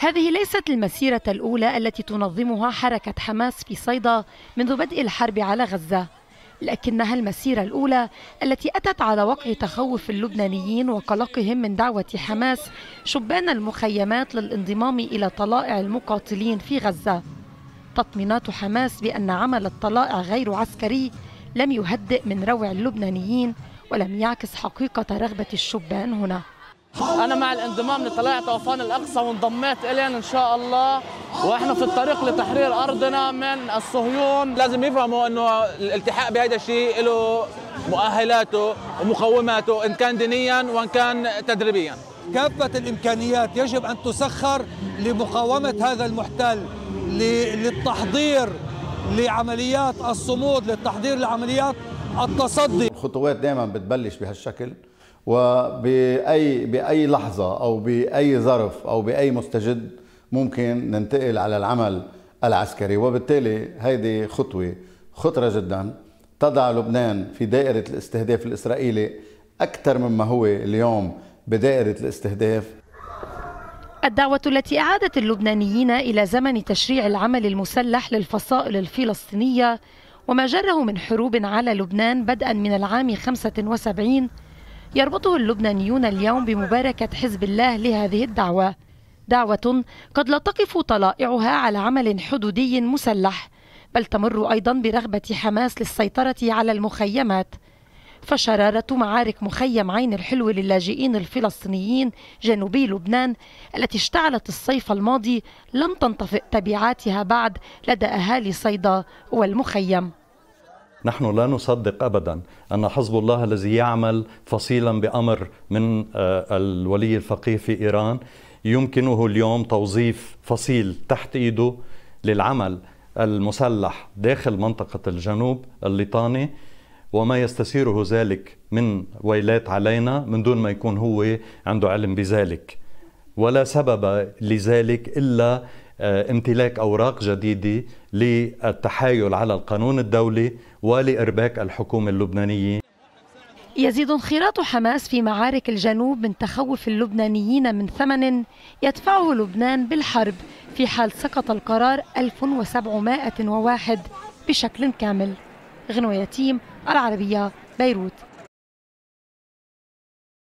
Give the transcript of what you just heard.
هذه ليست المسيرة الأولى التي تنظمها حركة حماس في صيدا منذ بدء الحرب على غزة. لكنها المسيرة الأولى التي أتت على وقع تخوف اللبنانيين وقلقهم من دعوة حماس شبان المخيمات للانضمام إلى طلائع المقاتلين في غزة. تطمينات حماس بأن عمل الطلائع غير عسكري لم يهدئ من روع اللبنانيين ولم يعكس حقيقة رغبة الشبان هنا. أنا مع الانضمام لطلائع طوفان الأقصى وانضميت إلين إن شاء الله. وإحنا في الطريق لتحرير أرضنا من الصهيون. لازم يفهموا إنه الالتحاق بهذا الشيء له مؤهلاته ومقوماته إن كان دينيا وإن كان تدريبيا. كافة الإمكانيات يجب أن تسخر لمقاومة هذا المحتل للتحضير لعمليات الصمود للتحضير لعمليات التصدي. الخطوات دائما بتبلش بهالشكل وبأي بأي لحظة أو بأي ظرف أو بأي مستجد ممكن ننتقل على العمل العسكري. وبالتالي هيدي خطوة خطرة جدا تضع لبنان في دائرة الاستهداف الإسرائيلي أكثر مما هو اليوم بدائرة الاستهداف. الدعوة التي أعادت اللبنانيين إلى زمن تشريع العمل المسلح للفصائل الفلسطينية وما جره من حروب على لبنان بدءا من العام 75 يربطه اللبنانيون اليوم بمباركة حزب الله لهذه الدعوة. دعوة قد لا تقف طلائعها على عمل حدودي مسلح بل تمر أيضا برغبة حماس للسيطرة على المخيمات. فشرارة معارك مخيم عين الحلو للاجئين الفلسطينيين جنوبي لبنان التي اشتعلت الصيف الماضي لم تنطفئ تبعاتها بعد لدى أهالي صيدا والمخيم. نحن لا نصدق ابدا أن حزب الله الذي يعمل فصيلا بأمر من الولي الفقيه في إيران يمكنه اليوم توظيف فصيل تحت إيده للعمل المسلح داخل منطقة الجنوب الليطاني وما يستثيره ذلك من ويلات علينا من دون ما يكون هو عنده علم بذلك. ولا سبب لذلك إلا امتلاك أوراق جديدة للتحايل على القانون الدولي ولإرباك الحكومة اللبنانية. يزيد انخراط حماس في معارك الجنوب من تخوف اللبنانيين من ثمن يدفعه لبنان بالحرب في حال سقط القرار 1701 بشكل كامل. غنوة يتيم العربية بيروت.